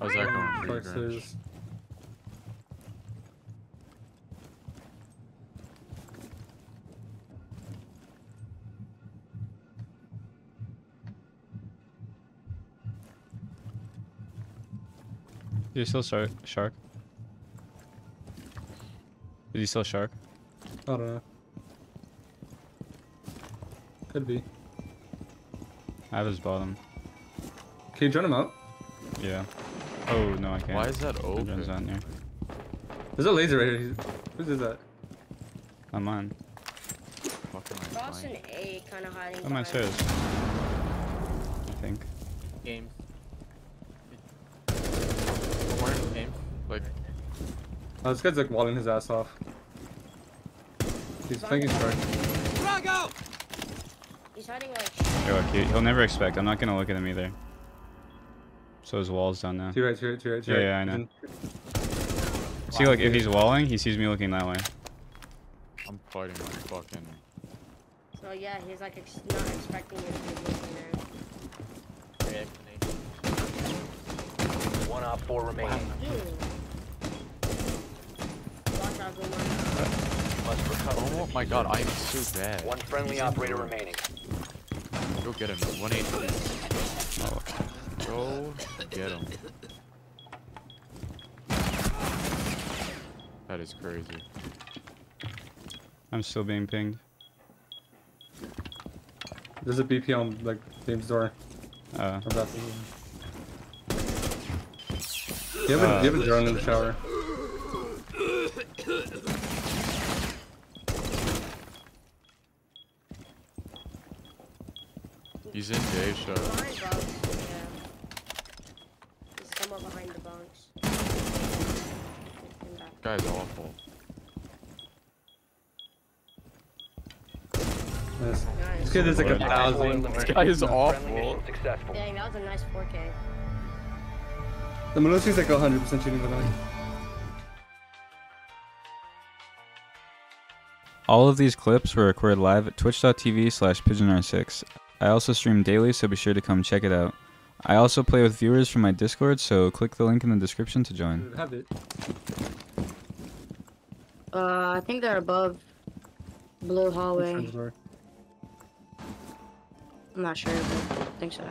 I was echoing for you, Flex Grinch. is- Is he still shark? Shark? Is he still shark? I don't know. Could be. I have his bottom. Can you join him out? Yeah. Oh no, I can't. Why is that The open? drone's on here. There's a laser right here. He's- Whose is that? Not mine. Fucking like Frost fine. and A kind of hiding. Oh, mine behind- says. I think. Game. Where? Game? Like, Oh, this guy's like walling his ass off. He's thinking strike. He's hiding like. Yo, look, he, he'll never expect. I'm not gonna look at him either. So his wall's down now. To your right, to your right, to your right. to Yeah, your yeah, I know. Mm-hmm. He's See, like if he's walling, he sees me looking that way. I'm fighting my fucking. So yeah, he's like ex not expecting you to be looking there. One op four remaining. Ew. Watch out, Boomer. Must. Oh my god, I am so bad. One friendly operator remaining. Go get him. 180. Go get him. That is crazy. I'm still being pinged. There's a BP on like Dame's door. Uh, Or bathroom. You have, a, Uh, you have a drone in the shower. He's in day show. Behind bunks. Yeah. He's somewhere behind the bunks. And back. Guy's awful. Nice. Nice. This kid is like a This thousand. This guy is awful. Dang, that was a nice 4K. The Melusi's like 100% shooting the knife. all of these clips were recorded live at twitch.tv slash pigeonr6. I also stream daily, so be sure to come check it out. I also play with viewers from my Discord, so click the link in the description to join. Have it. Uh, I think they're above blue hallway. I'm not sure, but I think so.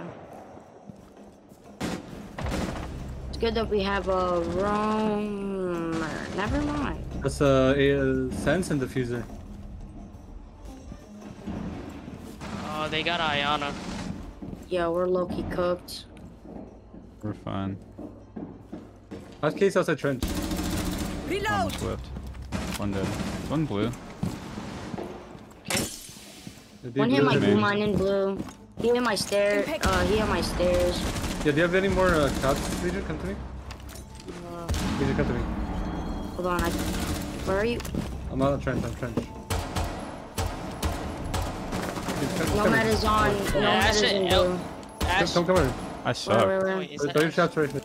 It's good that we have a roamer. Never mind. That's uh, a sense and defuser. Oh, they got Iana. Yeah, we're low-key cooked. We're fine. How's case outside trench? Reload! whipped. One dead. One blue. The One hit my blue- main. blue mine in blue. He hit my stair. Uh, he hit my stairs. Yeah, do you have any more uh, couch, Legion? Come to me. Uh, Legion, come to me. hold on. I, where are you? I'm not on trench, I'm trench. Dude, trench, Nomad here. is on. Nomad Ash is in blue. El- Ash. Come, come, come here. I suck. where, where? Wait, is Throw that your shots right here.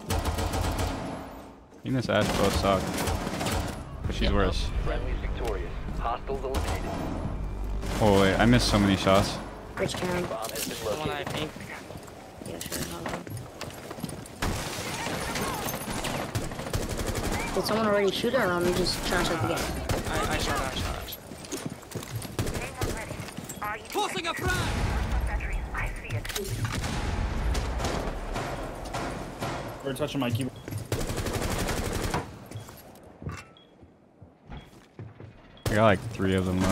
Me and this Ash both suck. But she's worse. Friendly's victorious. Hostiles eliminated. Oh wait, I missed so many shots. Rich cam. Bomb has been The one I think. Yeah, sure. Hold. Did someone already shoot it, or am I just trash at the game? I, I shot, I shot, I shot. Tossing a frag! I see it. We're touching my keyboard. I got like three of them though.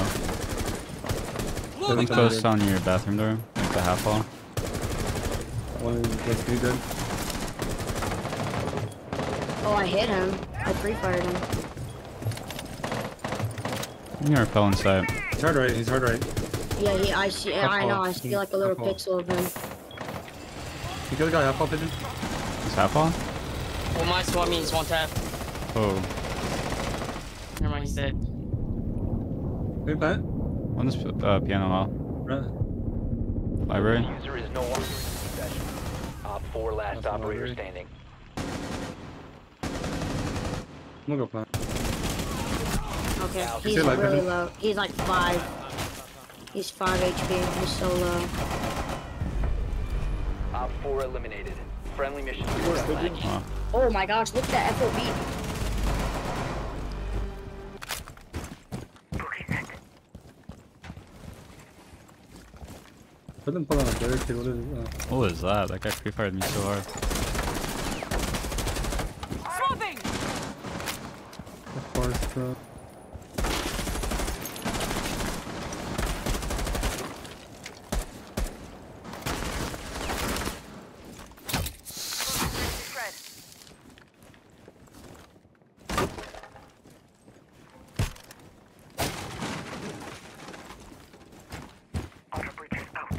I think those on your bathroom door, like the half wall. One is be dead. Oh, I hit him. I pre-fired him. You can repel inside. He's hard right, he's hard right. Yeah, he. I see. I know. I see like a little Half wall. pixel of him. You killed a guy half off pigeon? Is half wall? Well, my SWAT means one tap. Oh, Never mind, he's dead. Wait, plant? on this uh, piano hall. Right. Library. User is no longer in possession. Op four last That's operator library. standing. I'm gonna go plant. Okay, he's see, like, really low. He's like five. He's five HP. He's so low. Op four eliminated. Friendly mission success. Oh, Oh my gosh, look at that FOB. Let them pull on a barricade. What is it? Oh, what was that? That guy pre-fired me so hard. Swapping! a forest drop. Fred. Auto breach is out.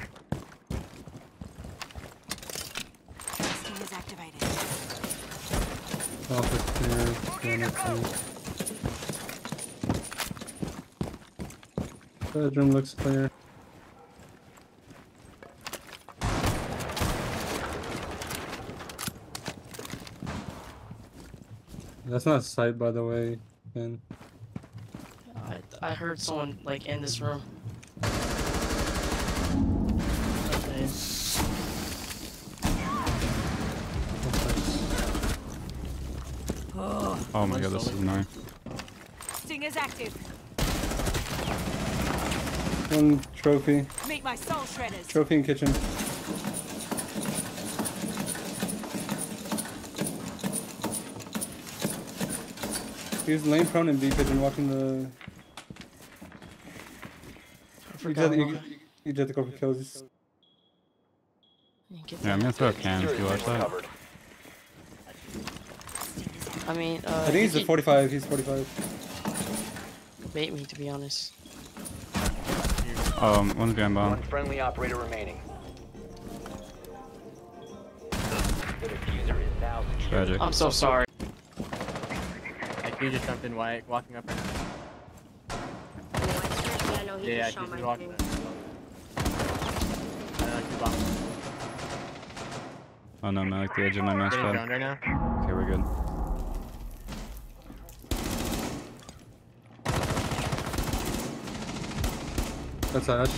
Sting is activated. Office clear. Scanner clear. Bedroom looks clear. That's not a sight, by the way. And I, I heard someone like in this room. Oh my god, this is annoying. Sting is active. one trophy. Meet my soul shredders. Trophy in kitchen. He's laying prone in B pigeon watching the. You just, you, you just go for kills. Yeah, I'm gonna throw a can if you watch that. Recovered. I mean, uh, I think he's a 45. He's 45. could bait me to be honest. Um, one's behind bomb. One friendly operator remaining. The defuser is now. Tragic. I'm so sorry. Like he just jumped in white, walking up. And, Yeah, I yeah, yeah, he's just walking. thing. I like the bomb. Oh no, I'm at like the edge of my mouse pad. right now. Okay, we're good. That's Ash.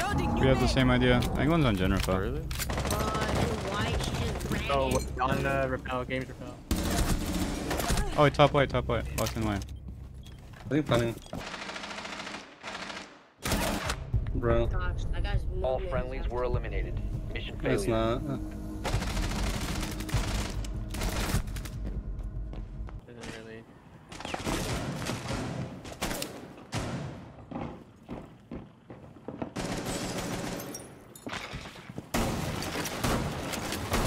Loading We have the same idea. I think one's on Jennifer. Oh, really? Uh, in white, she just ran Oh, on uh, repel, games repel. Oh, wait, top white, top white. Locked in white. I think planning. Bro. Gosh, that guy's All friendlies were eliminated. Mission It's failure. not.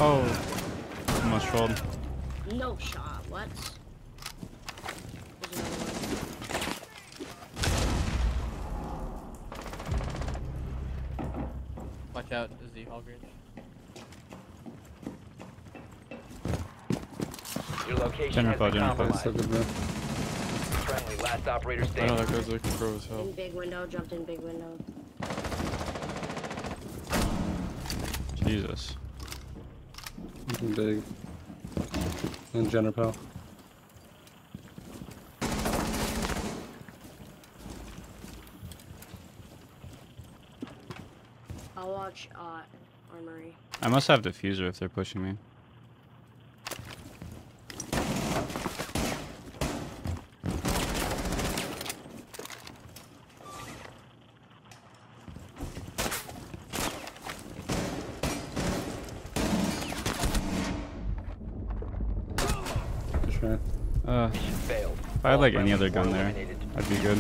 Oh, almost trolled. No shot. What? There's another one. Watch out, Z Hallgrange. Your location Jennifer, has been Jennifer. compromised. so good. Friendly, last operator I know that guy's looking pro as hell. In big window, jumped in big window. Jesus. Something big. And Jennifer. I'll watch uh, Armory. I must have defuser if they're pushing me. For sure. Uh, failed. if I had like any other gun there. I'd be good.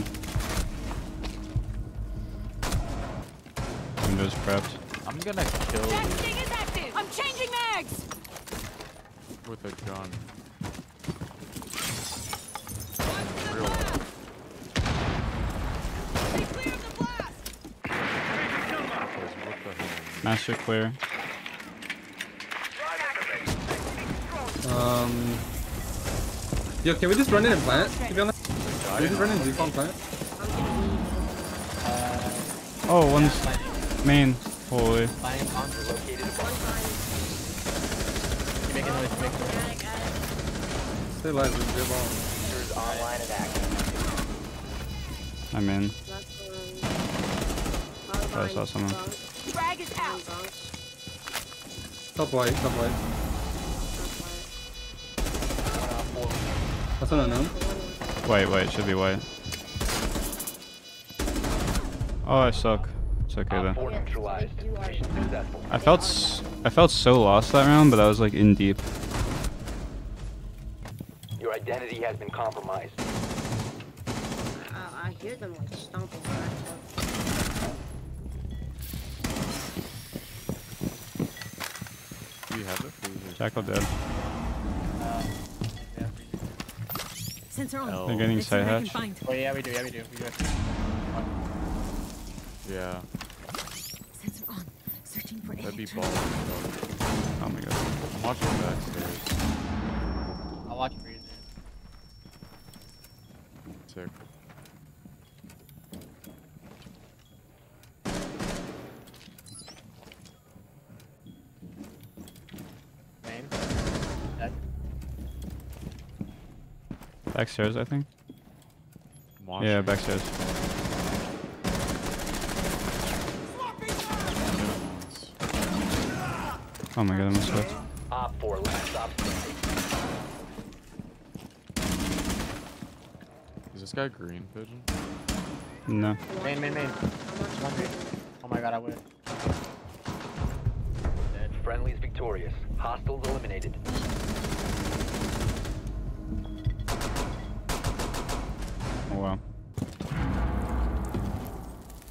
Windows prepped. I'm gonna kill That you is active. I'm changing mags. with a gun. Real life. Because what the hell? Master clear. Um. Yo, can we just run in and plant? To be honest, can we just run in and decon plant? Oh, one's main. Holy. Flying on. You're located a bomb. You making noise, you making noise. Drag, Stay alive, just get bomb. Defuser is online and active. I'm in. the one. Oh, I saw behind someone. Bronx. Frag is out. Bronx. Top white, top white. That's an unknown. White, white, should be white. Oh, I suck. It's okay Op though. 4 neutralized. You are- Mission successful. I felt s- I felt so lost that round, but I was like in deep. Your identity has been compromised. I, I hear them like stomping Do you have it? Freezer? Jackal dead. Sensor on. L. They're getting Let's see side hatch. Oh yeah, we do. Yeah, we do. We do. Yeah, Sensor on. Searching for that'd be electron. balls. Oh my god. I'm watching backstairs. I'll watch for you. Sick. Main. Dead. Backstairs, I think. I'm watching. Yeah, backstairs. Oh my god, I almost left. Op 4 last stop. Is this guy green pigeon? No. Main, main, main. One main. Oh my god, I win. Dead. Friendly's victorious. Hostiles eliminated. Wow.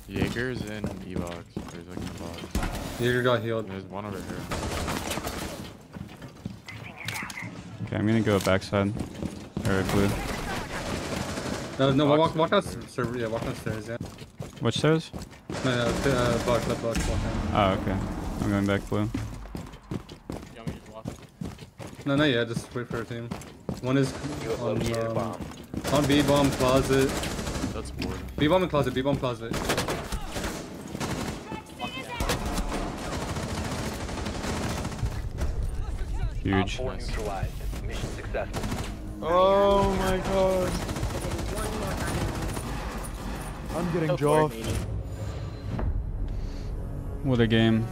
Jaeger's in E-box. There's like a box. Jaeger got healed. There's one over here. Okay, I'm gonna go backside. Or blue. No, no, Box walk, walk down, upstairs. yeah, walk downstairs, yeah. Which stairs? No, no, uh, box, left box, walk down. Oh, okay. I'm going back blue. You want me to just walk? No, yeah, just wait for our team. One is You have on, located a um, bomb. On B-bomb closet. That's board. B-bomb in closet, B-bomb closet. Huge. 4. Mission successful. Oh my god. One more time. I'm getting Go for. What a game.